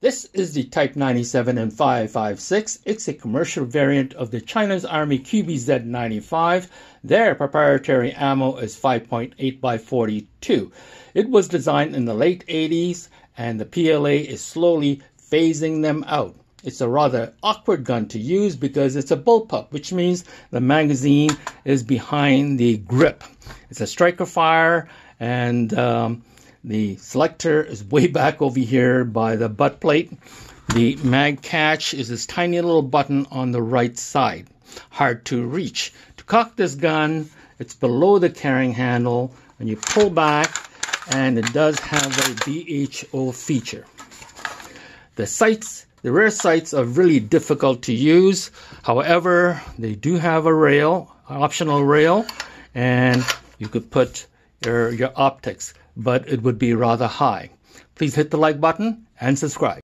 This is the Type 97 and 556. It's a commercial variant of the China's Army QBZ-95. Their proprietary ammo is 5.8 by 42. It was designed in the late 80s and the PLA is slowly phasing them out. It's a rather awkward gun to use because it's a bullpup, which means the magazine is behind the grip. It's a striker fire and um, the selector is way back over here by the butt plate. The mag catch is this tiny little button on the right side. Hard to reach. To cock this gun, it's below the carrying handle and you pull back and it does have a BHO feature. The sights, the rear sights are really difficult to use. However, they do have a rail, an optional rail, and you could put your, your optics but it would be rather high. Please hit the like button and subscribe.